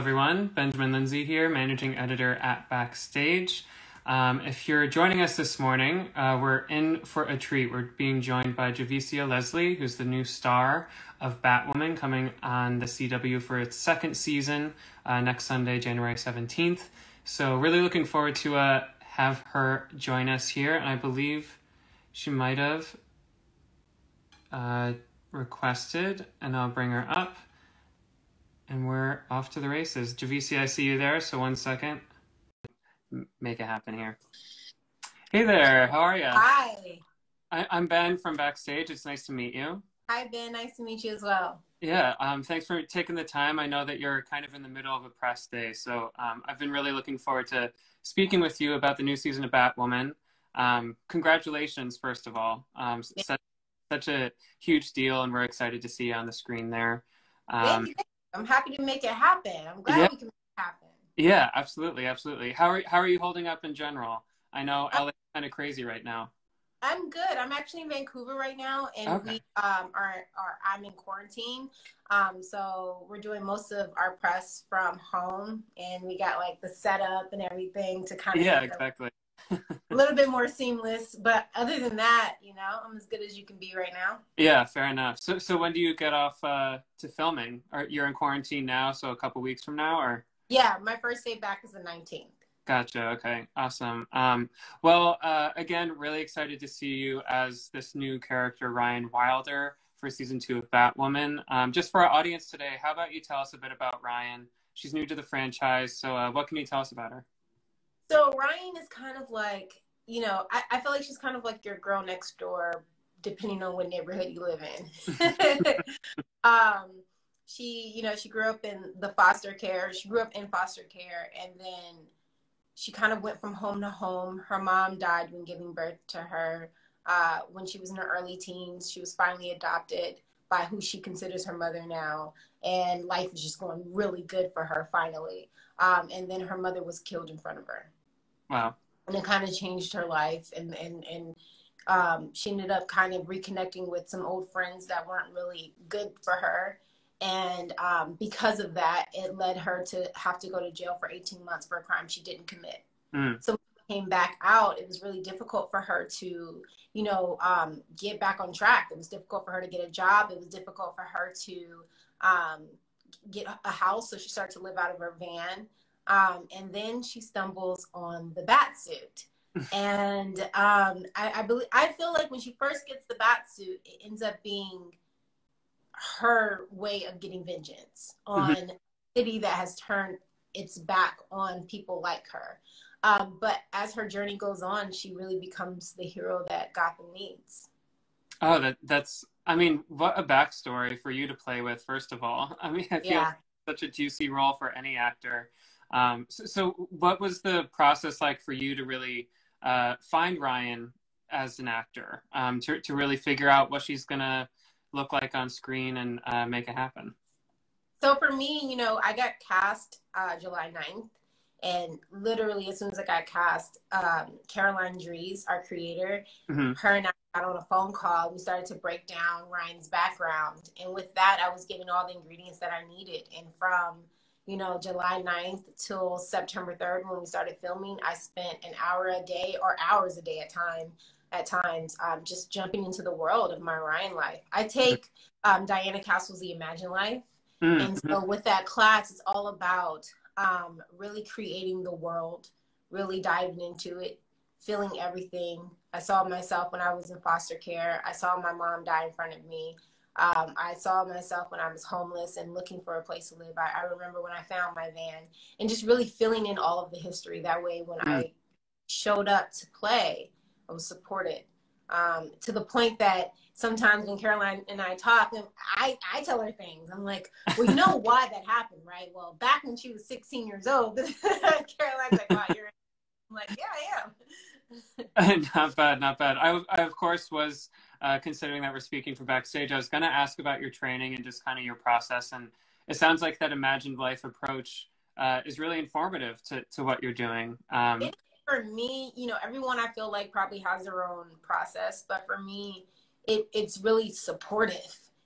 everyone. Benjamin Lindsay here, managing editor at Backstage. Um, if you're joining us this morning, uh, we're in for a treat. We're being joined by Javicia Leslie, who's the new star of Batwoman, coming on the CW for its second season uh, next Sunday, January 17th. So, really looking forward to uh, have her join us here. And I believe she might have uh, requested, and I'll bring her up. And we're off to the races. Javicia, I see you there, so one second. Make it happen here. Hey there, how are you? Hi. I, am Ben from Backstage. It's nice to meet you. Hi, Ben. Nice to meet you as well. Yeah, um, thanks for taking the time. I know that you're kind of in the middle of a press day, so um, I've been really looking forward to speaking with you about the new season of Batwoman. Um, congratulations, first of all. Um, yeah. such, such a huge deal, and we're excited to see you on the screen there. Thank you. I'm happy to make it happen. I'm glad yeah. we can make it happen. Yeah, absolutely, absolutely. How are how are you holding up in general? I know LA kind of crazy right now. I'm good. I'm actually in Vancouver right now, and okay. we um, are, are I'm in quarantine. Um, so we're doing most of our press from home, and we got like the setup and everything to kind of yeah, exactly. A little bit more seamless, but other than that, you know, I'm as good as you can be right now. Yeah, fair enough. So, so when do you get off uh, to filming? Are you're in quarantine now? So a couple weeks from now, or? Yeah, my first day back is the 19th. Gotcha. Okay. Awesome. Um, well, uh, again, really excited to see you as this new character, Ryan Wilder, for season two of Batwoman. Um, just for our audience today, how about you tell us a bit about Ryan? She's new to the franchise, so uh, what can you tell us about her? So Ryan is kind of like, you know, I, I feel like she's kind of like your girl next door, depending on what neighborhood you live in. um, she, you know, she grew up in the foster care. She grew up in foster care, and then she kind of went from home to home. Her mom died when giving birth to her. Uh, when she was in her early teens, she was finally adopted by who she considers her mother now, and life is just going really good for her finally. Um, and then her mother was killed in front of her. Wow. And it kind of changed her life. And, and, and um, she ended up kind of reconnecting with some old friends that weren't really good for her. And um, because of that, it led her to have to go to jail for 18 months for a crime she didn't commit. Mm. So came back out, it was really difficult for her to, you know, um, get back on track. It was difficult for her to get a job. It was difficult for her to um, get a house. So she started to live out of her van. Um, and then she stumbles on the bat suit. and um, I, I, believe I feel like when she first gets the bat suit, it ends up being her way of getting vengeance on mm-hmm. a city that has turned its back on people like her. Um, but as her journey goes on, she really becomes the hero that Gotham needs. Oh, that that's. I mean, what a backstory for you to play with. First of all, I mean, I feel yeah. such a juicy role for any actor. Um, so, so, what was the process like for you to really uh, find Ryan as an actor, um, to, to really figure out what she's going to look like on screen and uh, make it happen? So, for me, you know, I got cast uh, July 9th. And literally, as soon as I got cast, um, Caroline Dries, our creator, mm-hmm. her and I got on a phone call. We started to break down Ryan's background. And with that, I was given all the ingredients that I needed. And from you know, July 9th till September 3rd when we started filming, I spent an hour a day or hours a day at time at times um, just jumping into the world of my Ryan life. I take um, Diana Castle's The Imagine Life. Mm-hmm. And so with that class, it's all about um, really creating the world, really diving into it, feeling everything. I saw myself when I was in foster care. I saw my mom die in front of me. Um, I saw myself when I was homeless and looking for a place to live. I, I, remember when I found my van and just really filling in all of the history. That way, when mm. I showed up to play, I was supported. Um, to the point that sometimes when Caroline and I talk, I, I tell her things. I'm like, well, you know why that happened, right? Well, back when she was 16 years old, Caroline's like, wow, you're. I'm like, yeah, I am. not bad, not bad. I, I of course was uh, considering that we're speaking for backstage. I was going to ask about your training and just kind of your process, and it sounds like that imagined life approach uh, is really informative to to what you're doing. Um, for me, you know, everyone I feel like probably has their own process, but for me, it, it's really supportive.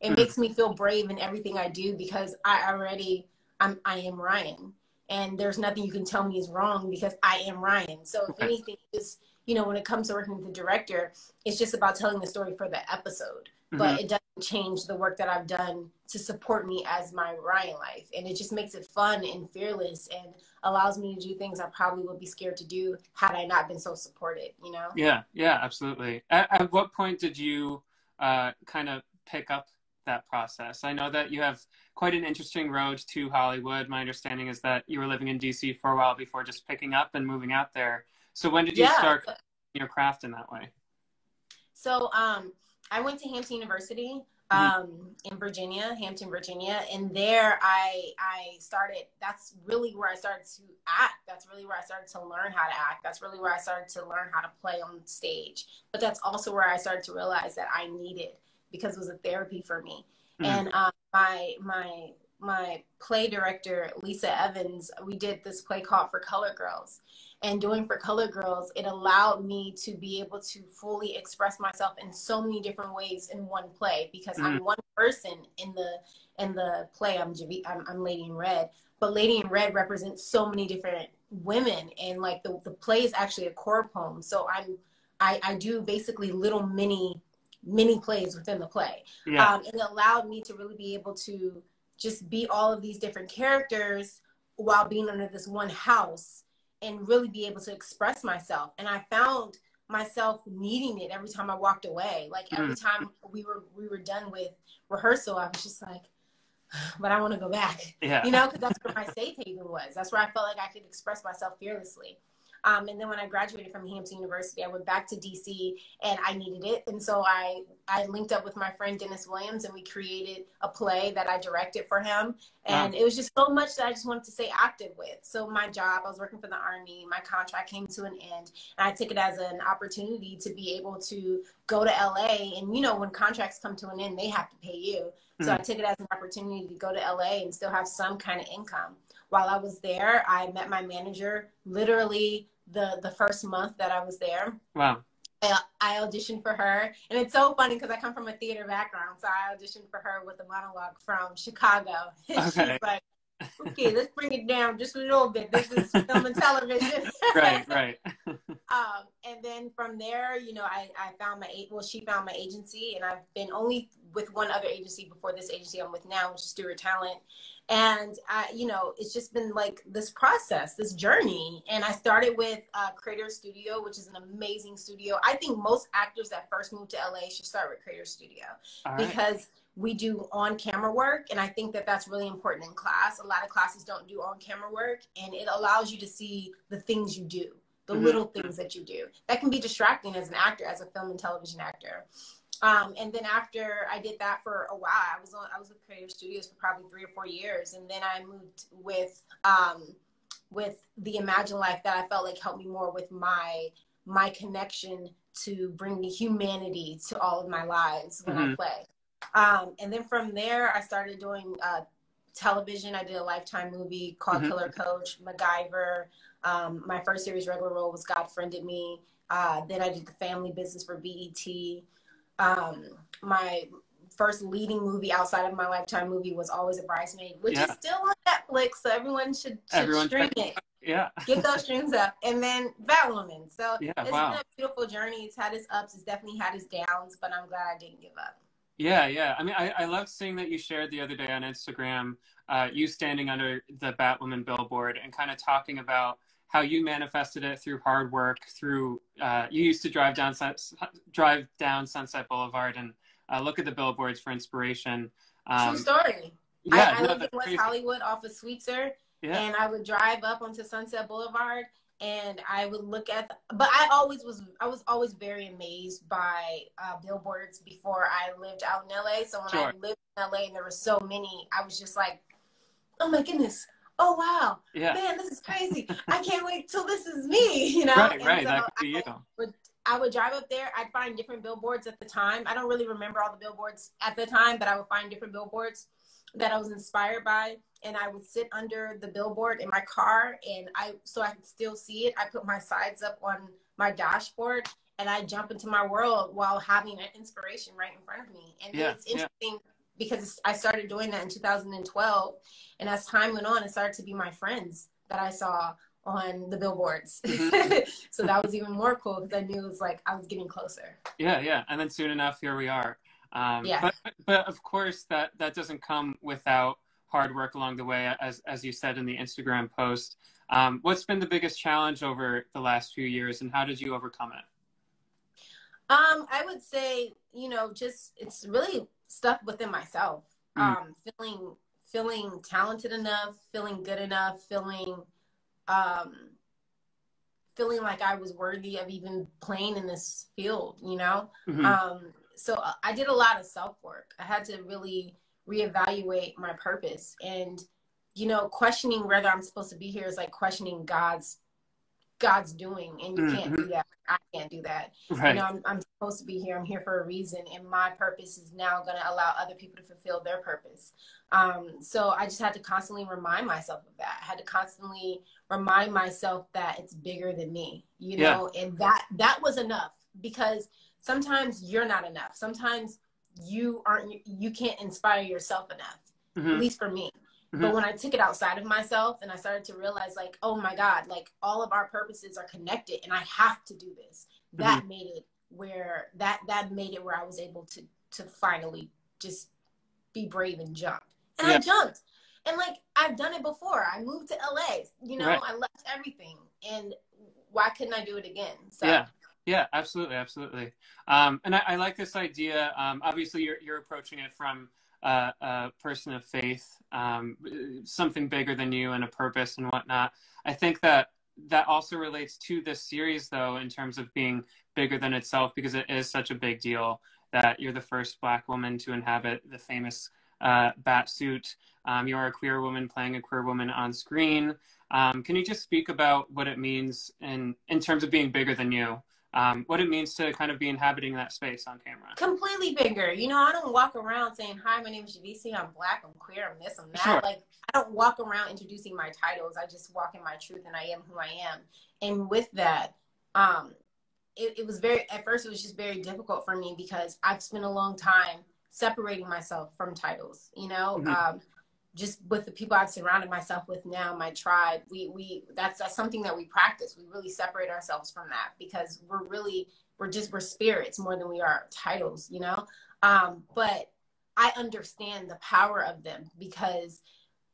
It mm-hmm. makes me feel brave in everything I do because I already I'm I am Ryan, and there's nothing you can tell me is wrong because I am Ryan. So if anything, just you know, when it comes to working with the director, it's just about telling the story for the episode. Mm-hmm. But it doesn't change the work that I've done to support me as my Ryan life. And it just makes it fun and fearless and allows me to do things I probably would be scared to do had I not been so supported, you know? Yeah, yeah, absolutely. At, at what point did you uh, kind of pick up that process? I know that you have quite an interesting road to Hollywood. My understanding is that you were living in DC for a while before just picking up and moving out there. So when did you yeah. start your craft in that way? So um, I went to Hampton University mm-hmm. um, in Virginia, Hampton, Virginia, and there I I started. That's really where I started to act. That's really where I started to learn how to act. That's really where I started to learn how to play on stage. But that's also where I started to realize that I needed because it was a therapy for me. Mm-hmm. And um, my my my play director Lisa Evans, we did this play called For Colored Girls, and doing for colored girls it allowed me to be able to fully express myself in so many different ways in one play because mm-hmm. i'm one person in the in the play. I'm I'm, I'm lady in red. But lady in red represents so many different women and like the, the play is actually a choreopoem. So i'm i i do basically little mini mini plays within the play. Yeah. um, and it allowed me to really be able to just be all of these different characters while being under this one house and really be able to express myself. And I found myself needing it every time I walked away. Like every mm. time we were we were done with rehearsal, I was just like, but I want to go back. Yeah. You know, because that's where my safe haven was. That's where I felt like I could express myself fearlessly. Um, and then when I graduated from Hampton University, I went back to DC and I needed it. And so I, I linked up with my friend Dennis Williams and we created a play that I directed for him. And wow. it was just so much that I just wanted to stay active with. So my job, I was working for the Army, my contract came to an end. And I took it as an opportunity to be able to go to LA. And you know, when contracts come to an end, they have to pay you. So mm-hmm. I took it as an opportunity to go to LA and still have some kind of income while I was there, I met my manager literally the the first month that I was there. Wow. I, I auditioned for her, and it's so funny because I come from a theater background, so I auditioned for her with a monologue from Chicago. Okay. She's like, "Okay, let's bring it down just a little bit. This is film and television." right, right. um, and then from there, you know, I, I found my well, she found my agency, and I've been only with one other agency before this agency I'm with now, which is Stewart Talent. And I, you know it's just been like this process this journey. And i started with uh, creator studio which is an amazing studio. I think most actors that first move to la should start with creator studio because we do on camera work. And i think that that's really important in class. A lot of classes don't do on camera work and it allows you to see the things you do the mm-hmm. little things that you do. That can be distracting as an actor as a film and television actor um, and then after I did that for a while, I was on, I was with Creative Studios for probably three or four years, and then I moved with um, with the Imagine Life that I felt like helped me more with my my connection to bring the humanity to all of my lives when mm-hmm. I play. Um, and then from there, I started doing uh, television. I did a Lifetime movie called mm-hmm. Killer Coach, MacGyver. Um, my first series regular role was God Friended Me. Uh, then I did the family business for BET um, my first leading movie outside of my lifetime movie was always a bridesmaid which yeah. is still on netflix so everyone should, should everyone stream it. Yeah. Get those streams up. And then batwoman so yeah, it's wow. been a beautiful journey. It's had its ups it's definitely had its downs but i'm glad i didn't give up. Yeah yeah. I mean i, I love seeing that you shared the other day on instagram uh, you standing under the batwoman billboard and kind of talking about how you manifested it through hard work. Through uh, you used to drive down drive down Sunset Boulevard and uh, look at the billboards for inspiration. Um, True story. Yeah, I, I lived in West crazy. Hollywood off of Sweetzer, yeah. and I would drive up onto Sunset Boulevard and I would look at, the, but I always was, I was always very amazed by uh, billboards before I lived out in LA. So when sure. I lived in LA and there were so many, I was just like, oh my goodness, oh wow, yeah. man, this is crazy. I can't wait till this is me, you know? Right, and right, so that could be I, you. Would, I would drive up there. I'd find different billboards at the time. I don't really remember all the billboards at the time, but I would find different billboards that I was inspired by. And I would sit under the billboard in my car, and I so I could still see it. I put my sides up on my dashboard, and I jump into my world while having an inspiration right in front of me. And yeah, it's interesting. Yeah because I started doing that in 2012. And as time went on, it started to be my friends that I saw on the billboards. Mm-hmm. so that was even more cool because I knew it was like I was getting closer. Yeah, yeah. And then soon enough, here we are. Um, yeah. But, but of course, that, that doesn't come without hard work along the way, as, as you said in the Instagram post. Um, what's been the biggest challenge over the last few years and how did you overcome it? Um, I would say, you know, just it's really stuff within myself. Mm. Um, feeling feeling talented enough, feeling good enough, feeling um feeling like I was worthy of even playing in this field, you know? Mm-hmm. Um so uh, I did a lot of self work. I had to really reevaluate my purpose and you know, questioning whether I'm supposed to be here is like questioning God's God's doing, and you mm-hmm. can't do that. Can't do that. Right. You know, I'm, I'm supposed to be here. I'm here for a reason, and my purpose is now going to allow other people to fulfill their purpose. Um, so I just had to constantly remind myself of that. I had to constantly remind myself that it's bigger than me. You know, and that that was enough because sometimes you're not enough. Sometimes you aren't. You can't inspire yourself enough. Mm-hmm. At least for me. Mm-hmm. But when I took it outside of myself and I started to realize, like, oh my God, like all of our purposes are connected and I have to do this, mm-hmm. that made it where that that made it where I was able to to finally just be brave and jump. And yeah. I jumped. And like I've done it before. I moved to LA. You know, right. I left everything. And why couldn't I do it again? So yeah. Yeah, absolutely, absolutely. Um, and I, I, like this idea. Um, obviously, you're you're approaching it from uh, a person of faith, um, something bigger than you and a purpose and whatnot. I think that that also relates to this series, though, in terms of being bigger than itself, because it is such a big deal that you're the first Black woman to inhabit the famous uh, bat suit. Um, you're a queer woman playing a queer woman on screen. Um, can you just speak about what it means in in terms of being bigger than you? Um, what it means to kind of be inhabiting that space on camera. Completely bigger. You know, I don't walk around saying, "Hi, my name is Javicia. I'm black. I'm queer. I'm this. I'm that." Sure. Like, I don't walk around introducing my titles. I just walk in my truth, and I am who I am. And with that, um, it, it was very. At first, it was just very difficult for me because I've spent a long time separating myself from titles. You know, mm-hmm. um, just with the people I've surrounded myself with now, my tribe, we we that's that's something that we practice. We really separate ourselves from that because we're really we're just we're spirits more than we are titles, you know. Um, but I understand the power of them because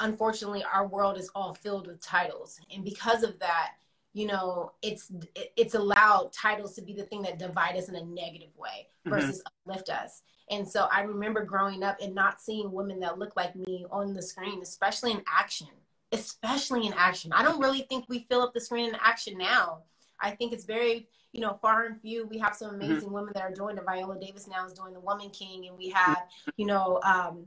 unfortunately our world is all filled with titles, and because of that, you know, it's it's allowed titles to be the thing that divide us in a negative way mm-hmm. versus mm-hmm. uplift us. And so I remember growing up and not seeing women that look like me on the screen, especially in action, especially in action. I don't really think we fill up the screen in action now. I think it's very, you know, far and few. We have some mm-hmm. amazing mm-hmm. women that are doing it. Viola Davis now is doing the Woman King, and we have, you know, um,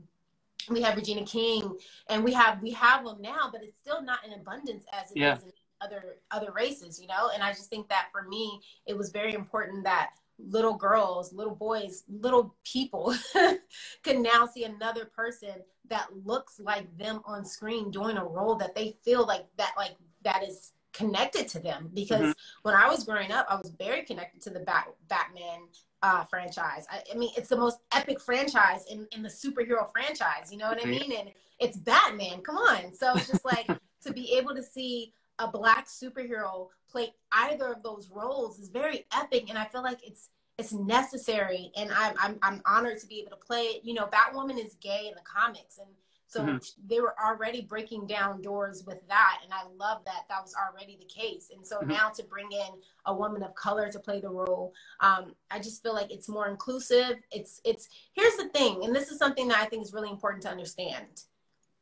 we have Regina King, and we have we have them now, but it's still not in abundance as it yeah. is in other other races, you know. And I just think that for me, it was very important that little girls, little boys, little people can now see another person that looks like them on screen doing a role that they feel like that like that is connected to them because mm-hmm. when I was growing up, I was very connected to the Bat- Batman uh, franchise. I, I, mean, it's the most epic franchise in, in the superhero franchise. You know what. I mean? And it's Batman. Come on. So it's just like to be able to see a black superhero play either of those roles is very epic, and I feel like it's it's necessary, and I'm I'm, I'm honored to be able to play it. You know, Batwoman is gay in the comics, and so mm-hmm. they were already breaking down doors with that, and I love that that was already the case. And so mm-hmm. now to bring in a woman of color to play the role, um, I just feel like it's more inclusive. It's it's here's the thing, and this is something that I think is really important to understand.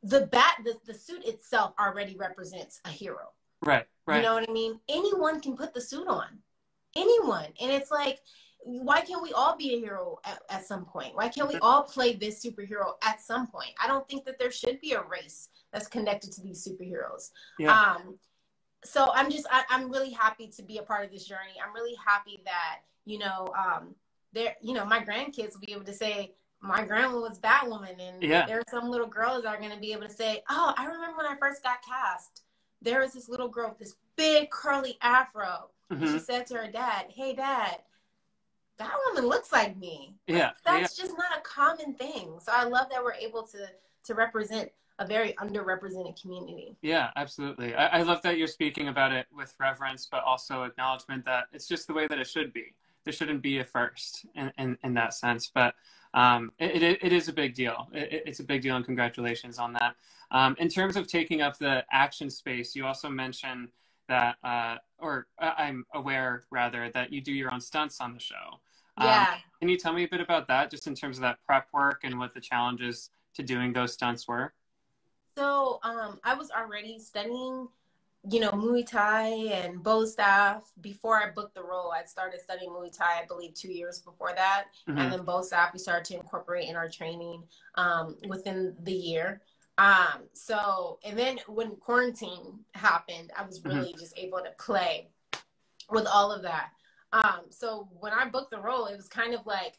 The bat, the, the suit itself already represents a hero. Right, right. You know what I mean? Anyone can put the suit on. Anyone. And it's like, why can't we all be a hero at, at some point? Why can't we all play this superhero at some point? I don't think that there should be a race that's connected to these superheroes. Yeah. Um, so I'm just, I, am really happy to be a part of this journey. I'm really happy that, you know, um, there, you know, my grandkids will be able to say, my grandma was Batwoman, and yeah. there are some little girls that are going to be able to say, "Oh, I remember when I first got cast there was this little girl with this big curly afro. Mm-hmm. She said to her dad, Hey, dad, that woman looks like me. Yeah. That's yeah. just not a common thing. So I love that we're able to to represent a very underrepresented community. Yeah, absolutely. I, I love that you're speaking about it with reverence, but also acknowledgement that it's just the way that it should be. There shouldn't be a first in, in, in that sense. But um, it, it, it is a big deal. It, it's a big deal, and congratulations on that. Um, in terms of taking up the action space, you also mentioned that, uh, or uh, I'm aware rather, that you do your own stunts on the show. Um, yeah. Can you tell me a bit about that, just in terms of that prep work and what the challenges to doing those stunts were? So um, I was already studying, you know, Muay Thai and bow staff before I booked the role. I'd started studying Muay Thai, I believe, two years before that, mm-hmm. and then bow staff we started to incorporate in our training um, within the year. Um, so, and then when quarantine happened, I was really mm-hmm. just able to play with all of that. Um, so when I booked the role, it was kind of like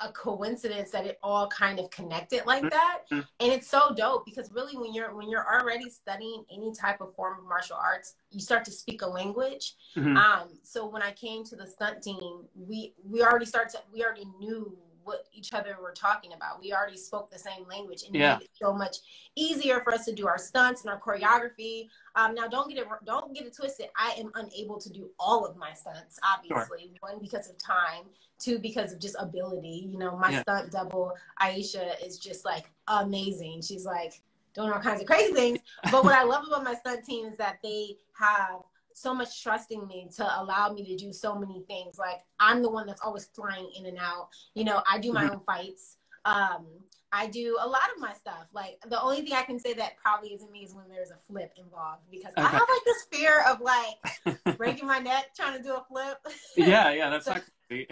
a coincidence that it all kind of connected like mm-hmm. that and it's so dope because really when you're when you're already studying any type of form of martial arts you start to speak a language mm-hmm. um so when i came to the stunt team we we already started to, we already knew what each other were talking about. We already spoke the same language, and yeah. it made it so much easier for us to do our stunts and our choreography. Um, now, don't get it don't get it twisted. I am unable to do all of my stunts, obviously. Sure. One because of time, two because of just ability. You know, my yeah. stunt double Aisha is just like amazing. She's like doing all kinds of crazy things. But what I love about my stunt team is that they have so much trusting me to allow me to do so many things. Like I'm the one that's always flying in and out. You know, I do my mm-hmm. own fights. Um, I do a lot of my stuff. Like the only thing I can say that probably isn't me is when there's a flip involved because okay. I have like this fear of like breaking my neck trying to do a flip. yeah, yeah, that's so, not great.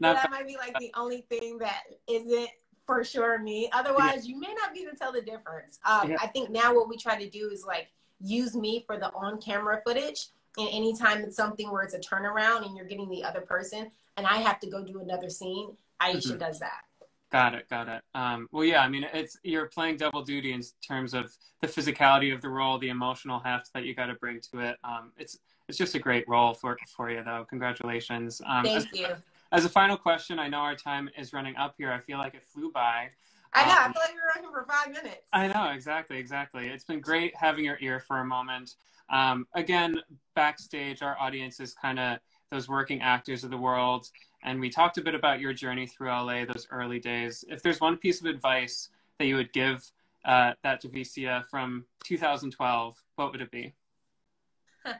not that might be like the only thing that isn't for sure me. Otherwise, yeah. you may not be able to tell the difference. Um, yeah. I think now what we try to do is like use me for the on camera footage. And anytime it's something where it's a turnaround and you're getting the other person and I have to go do another scene, Aisha mm-hmm. does that. Got it, got it. Um, well, yeah, I mean, it's you're playing double duty in terms of the physicality of the role, the emotional heft that you got to bring to it. Um, it's it's just a great role for for you, though. Congratulations. Um, Thank as, you. As a final question, I know our time is running up here. I feel like it flew by. I know. Um, I feel like we were on here for five minutes. I know exactly, exactly. It's been great having your ear for a moment. Um, again, backstage, our audience is kind of those working actors of the world, and we talked a bit about your journey through LA, those early days. If there's one piece of advice that you would give uh, that Javicia from 2012, what would it be?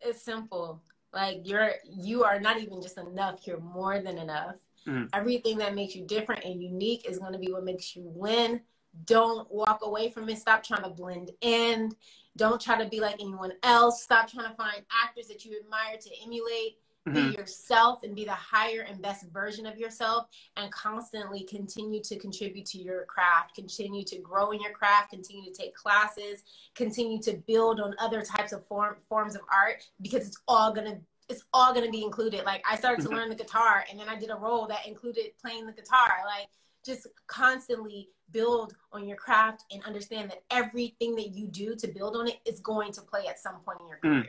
it's simple. Like you're, you are not even just enough. You're more than enough Mm. Everything that makes you different and unique is going to be what makes you win. Don't walk away from it. Stop trying to blend in. Don't try to be like anyone else. Stop trying to find actors that you admire to emulate. Mm-hmm. Be yourself and be the higher and best version of yourself and constantly continue to contribute to your craft, continue to grow in your craft, continue to take classes, continue to build on other types of form, forms of art because it's all going to it's all going to be included. Like I started to mm-hmm. learn the guitar and then I did a role that included playing the guitar. Like just constantly build on your craft and understand that everything that you do to build on it is going to play at some point in your mm. career. Mm.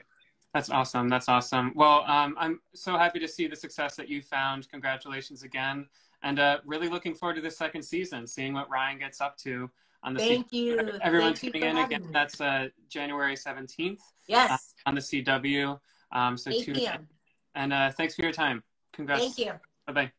That's awesome. That's awesome. Well, um, I'm so happy to see the success that you found. Congratulations again. And uh, really looking forward to the second season, seeing what Ryan gets up to on the Thank you. Everyone's Thank tuning in again. Me. That's uh, January 17th. Yes. Uh, on the CW. Um, so 8 p.m. And uh, thanks for your time. Congrats. Thank you. Bye bye.